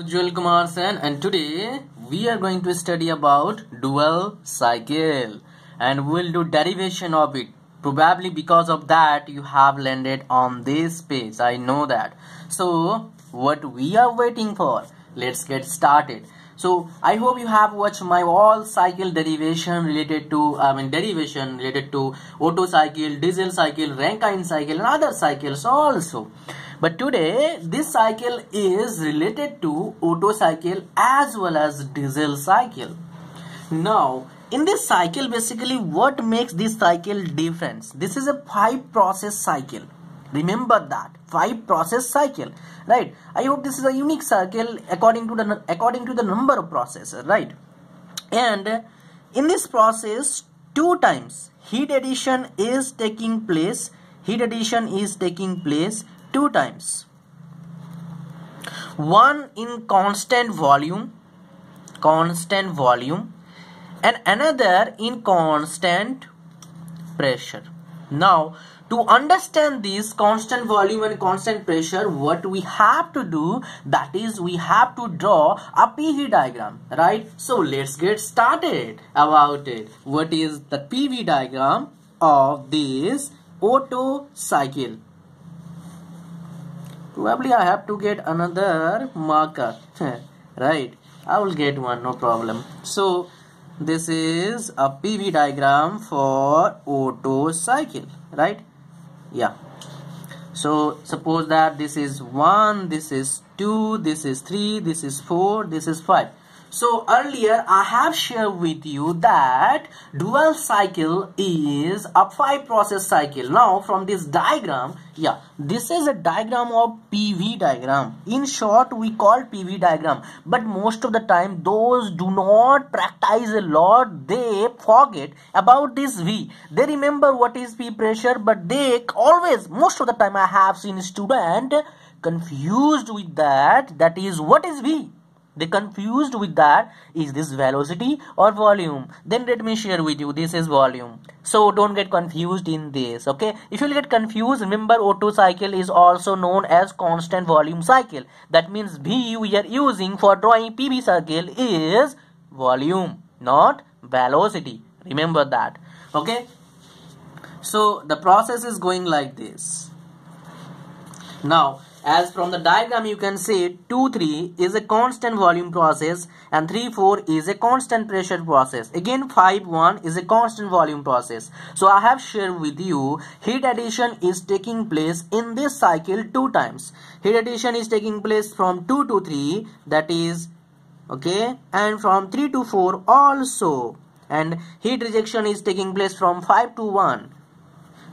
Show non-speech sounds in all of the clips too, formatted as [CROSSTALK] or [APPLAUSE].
Ujjwal Kumar Sen and today we are going to study about dual cycle and we'll do derivation of it. Probably because of that you have landed on this page I know that. So what we are waiting for let's get started so I hope you have watched my all cycle derivation related to I mean derivation related to Otto cycle diesel cycle Rankine cycle and other cycles also but today this cycle is related to Otto cycle as well as diesel cycle. Now in this cycle basically what makes this cycle difference? This is a five process cycle. Remember that. Five process cycle right? I hope this is a unique cycle according to the according to the number of processes right? And in this process two times heat addition is taking place heat addition is taking place two times. One in constant volume constant volume and another in constant pressure. Now to understand this constant volume and constant pressure what we have to do that is we have to draw a PV diagram right? So let's get started about it. What is the PV diagram of this Otto cycle probably I have to get another marker [LAUGHS] right? I will get one no problem. So this is a PV diagram for Otto cycle right yeah. So suppose that this is 1 this is 2 this is 3 this is 4 this is 5 so earlier I have shared with you that dual cycle is a five process cycle. Now from this diagram, yeah, this is a diagram of PV diagram. In short, we call PV diagram. But most of the time, those do not practice a lot. They forget about this V. They remember what is P pressure, but they always, most of the time I have seen student confused with that. That is, what is V? They confused with that is this velocity or volume? Then let me share with you this is volume. So don't get confused in this okay? If you get confused remember Otto cycle is also known as constant volume cycle. That means V we are using for drawing PV cycle is volume not velocity. Remember that okay? So the process is going like this. Now as from the diagram you can see 2 3 is a constant volume process and 3 4 is a constant pressure process. Again 5 1 is a constant volume process. So i have shared with you heat addition is taking place in this cycle two times. Heat addition is taking place from 2 to 3 that is okay and from 3 to 4 also. And heat rejection is taking place from 5 to 1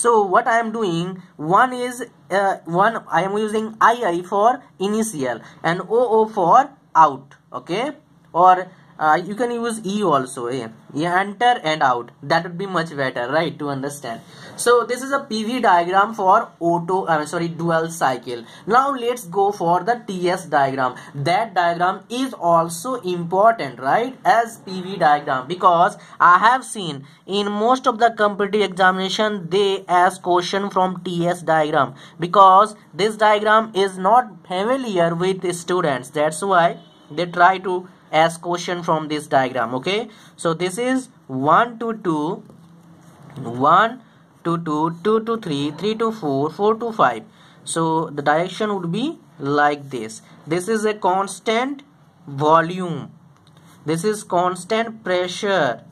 so what I am doing one is uh, one I am using II for initial and OO for out okay? Or uh, you can use E also eh? enter and out. That would be much better right to understand so this is a PV diagram for Otto uh, sorry dual cycle. Now let's go for the TS diagram. That diagram is also important right as PV diagram because I have seen in most of the competitive examination they ask question from TS diagram because this diagram is not familiar with students. That's why they try to as question from this diagram okay? So this is 1 to 2 1 to 2 2 to 3 3 to 4 4 to 5 so the direction would be like this. This is a constant volume. This is constant pressure.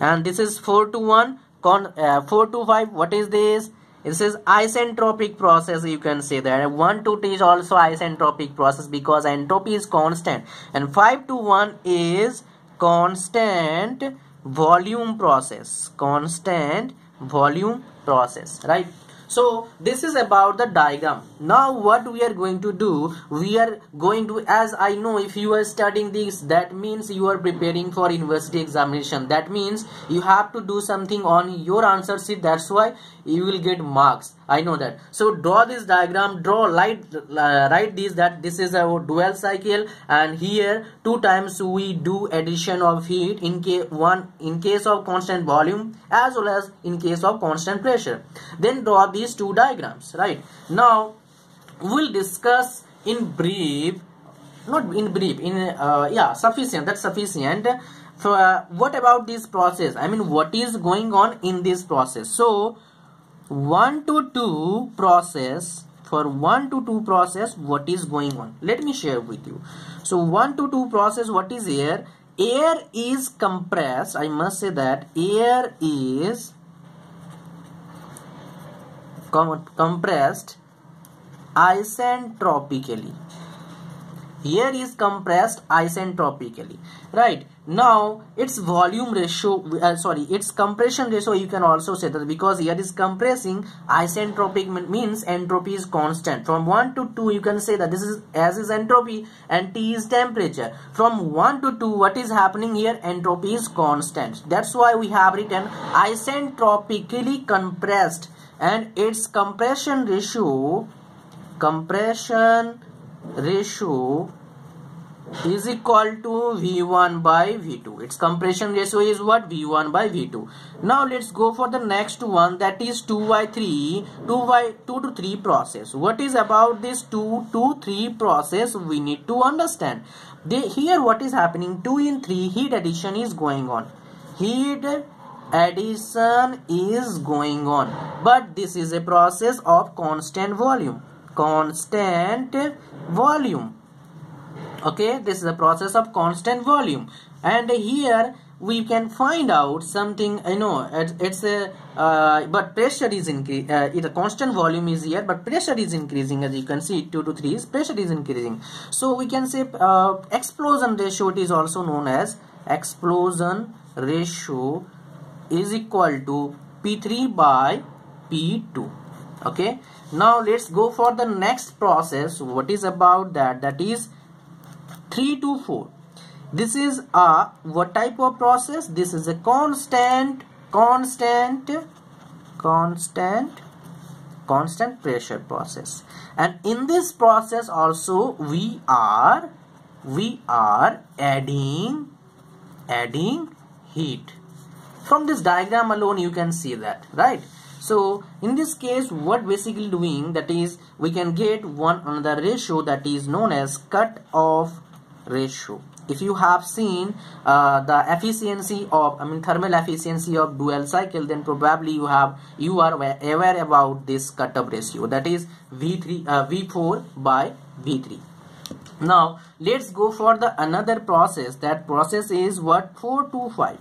And this is 4 to 1 con uh, 4 to 5 what is this? This is isentropic process you can say that. 1 to 2 is also isentropic process because entropy is constant. And 5 to 1 is constant volume process. Constant volume process right? So this is about the diagram. Now what we are going to do we are going to as i know if you are studying this that means you are preparing for university examination. That means you have to do something on your answer sheet. That's why you will get marks i know that. So draw this diagram draw light uh, write this that this is a dual cycle and here two times we do addition of heat in case one in case of constant volume as well as in case of constant pressure. Then draw these two diagrams right? Now we'll discuss in brief not in brief in uh, yeah sufficient that's sufficient. So uh, what about this process? I mean what is going on in this process? So 1 to 2 process for 1 to 2 process what is going on? Let me share with you. So 1 to 2 process what is here air is compressed. I must say that air is com compressed isentropically here is compressed isentropically right? Now its volume ratio uh, sorry its compression ratio you can also say that because here is compressing isentropic means entropy is constant. From 1 to 2 you can say that this is as is entropy and t is temperature. From 1 to 2 what is happening here? Entropy is constant. That's why we have written isentropically compressed and its compression ratio compression ratio is equal to v1 by v2 its compression ratio is what? V1 by v2 now let's go for the next one that is 2 by 3 2 by 2 to 3 process. What is about this 2 to 3 process? We need to understand. They, here what is happening? 2 in 3 heat addition is going on. Heat addition is going on. But this is a process of constant volume constant volume. Okay this is a process of constant volume. And here we can find out something you know it's a uh, but pressure is increasing uh, the constant volume is here but pressure is increasing as you can see 2 to 3 is pressure is increasing. So we can say uh, explosion ratio it is also known as explosion ratio is equal to p3 by p2 okay. Now let's go for the next process. What is about that? That is 3 to 4 this is a what type of process? This is a constant constant constant constant pressure process. And in this process also we are we are adding adding heat. From this diagram alone you can see that right so in this case what basically doing that is we can get one another ratio that is known as cut off ratio. If you have seen uh, the efficiency of I mean thermal efficiency of dual cycle then probably you have you are aware about this cut-off ratio. That is V3 uh, V4 by V3 now let's go for the another process. That process is what? 4 to 5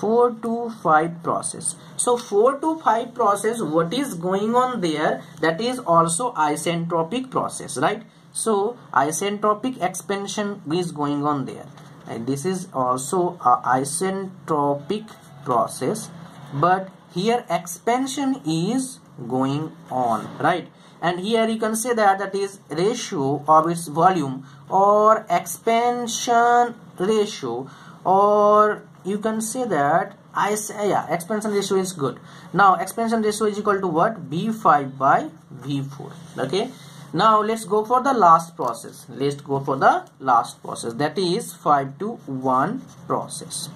4 to 5 process. So 4 to 5 process what is going on there? That is also isentropic process right? So isentropic expansion is going on there. And this is also a isentropic process. But here expansion is going on right? And here you can say that that is ratio of its volume or expansion ratio or you can say that I say uh, yeah expansion ratio is good. Now expansion ratio is equal to what? V5 by v4 okay? Now let's go for the last process. Let's go for the last process. That is 5 to 1 process.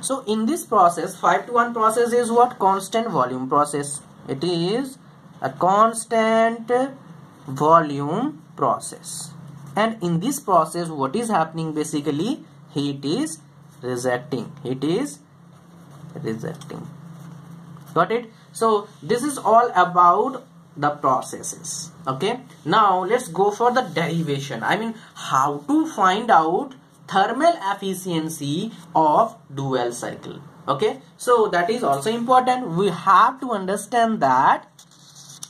So in this process 5 to 1 process is what? Constant volume process. It is a constant volume process. And in this process what is happening basically? Heat is rejecting it is rejecting got it? So this is all about the processes. Okay? Now let's go for the derivation. I mean how to find out thermal efficiency of dual cycle. Okay? So that is also important. We have to understand that.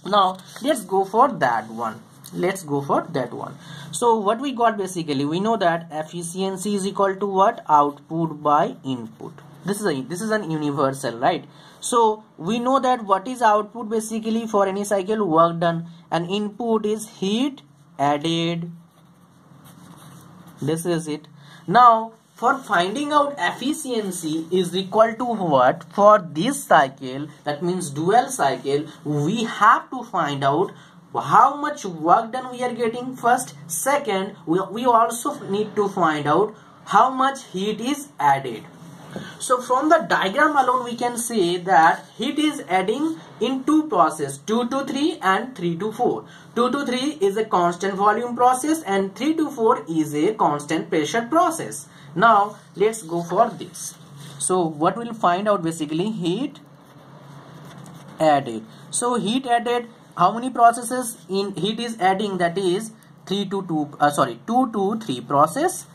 Now let's go for that one let's go for that one. So what we got basically we know that efficiency is equal to what? Output by input. This is a this is an universal right? So we know that what is output basically for any cycle? Work done. And input is heat added. This is it. Now for finding out efficiency is equal to what? For this cycle that means dual cycle we have to find out how much work done we are getting first second we, we also need to find out how much heat is added So from the diagram alone we can say that heat is adding in two process 2 to 3 and 3 to 4. 2 to 3 is a constant volume process and 3 to 4 is a constant pressure process. Now let's go for this. So what we'll find out basically heat added. So heat added how many processes in heat is adding? That is 3 to 2 uh, sorry 2 to 3 process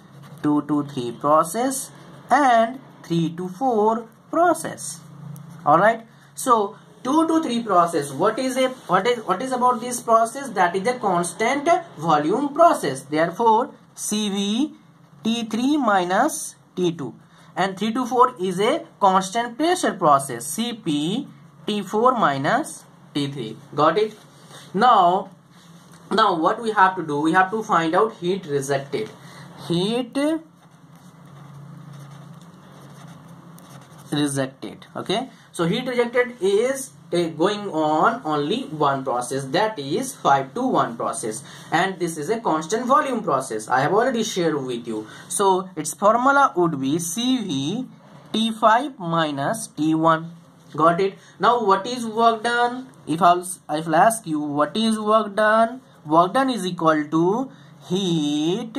2 to 3 process and 3 to 4 process. Alright so 2 to 3 process. What is a what is what is about this process? That is a constant volume process. Therefore cv t3 minus t2 and 3 to 4 is a constant pressure process. Cp t4 minus t3 got it? Now now what we have to do we have to find out heat rejected. Heat rejected okay? So heat rejected is going on only one process that is 5 to 1 process. And this is a constant volume process. I have already shared with you. So its formula would be cv t5 minus t1 got it? Now what is work done? If i'll i'll ask you what is work done? Work done is equal to heat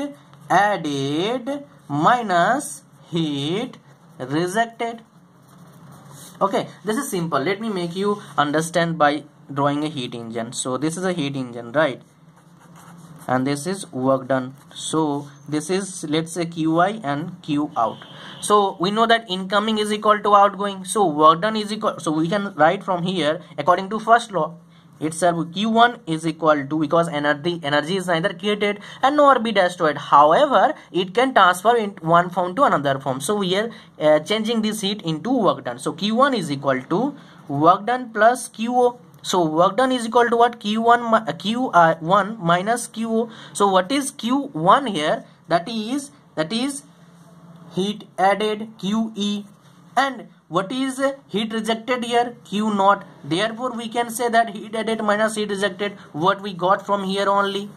added minus heat rejected. Okay this is simple. Let me make you understand by drawing a heat engine. So this is a heat engine right and this is work done. So this is let's say qi and q out. So we know that incoming is equal to outgoing. So work done is equal so we can write from here according to first law. Itself q1 is equal to because energy energy is neither created and nor be destroyed. However it can transfer in one form to another form. So we are uh, changing this heat into work done. So q1 is equal to work done plus qo so work done is equal to what? Q1 q1 minus qo so what is q1 here? That is that is heat added qe and what is heat rejected here? Q naught therefore we can say that heat added minus heat rejected what we got from here only.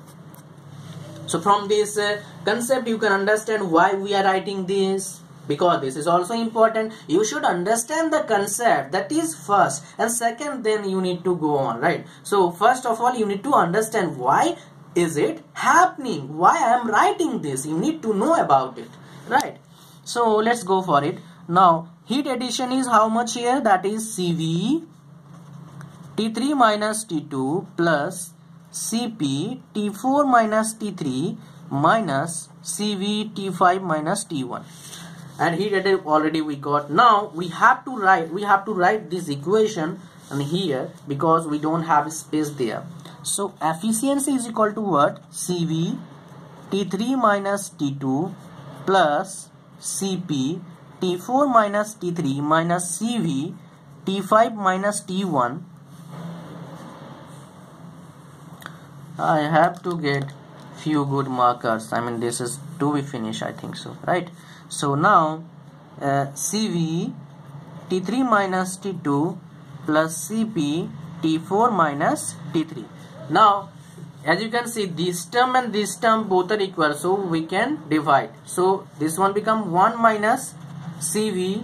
So from this uh, concept you can understand why we are writing this because this is also important. You should understand the concept. That is first. And second then you need to go on right? So first of all you need to understand why is it happening? Why i am writing this? You need to know about it right? So let's go for it. Now heat addition is how much here? That is CV T3 minus T2 plus CP T4 minus T3 minus CV T5 minus T1 and heat addition already we got. Now we have to write we have to write this equation and here because we don't have space there. So efficiency is equal to what? CV T3 minus T2 plus CP T4 minus T3 minus CV T5 minus T1 I have to get few good markers. I mean this is to be finished I think so right? So now uh, CV T3 minus T2 plus CP T4 minus T3 now as you can see this term and this term both are equal so we can divide. So this one become 1 minus CV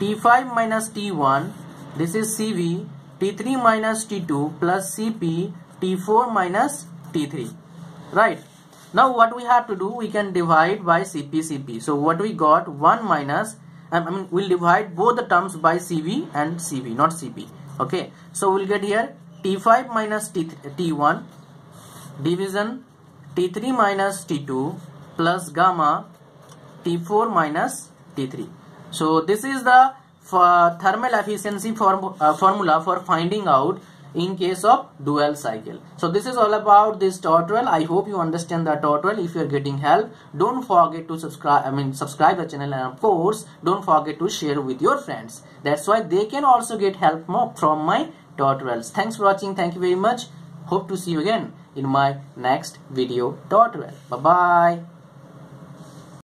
T5 minus T1 this is CV T3 minus T2 plus CP T4 minus T3 right now what we have to do we can divide by CP CP so what we got? 1 minus I mean we'll divide both the terms by CV and CV not CP okay? So we'll get here T5 minus T T1 division T3 minus T2 plus gamma T4 minus T3 so this is the thermal efficiency form, uh, formula for finding out in case of dual cycle. So this is all about this tutorial. I hope you understand the tutorial. If you are getting help, don't forget to subscribe. I mean subscribe the channel and of course don't forget to share with your friends. That's why they can also get help more from my tutorials. Thanks for watching. Thank you very much. Hope to see you again in my next video tutorial. Bye bye.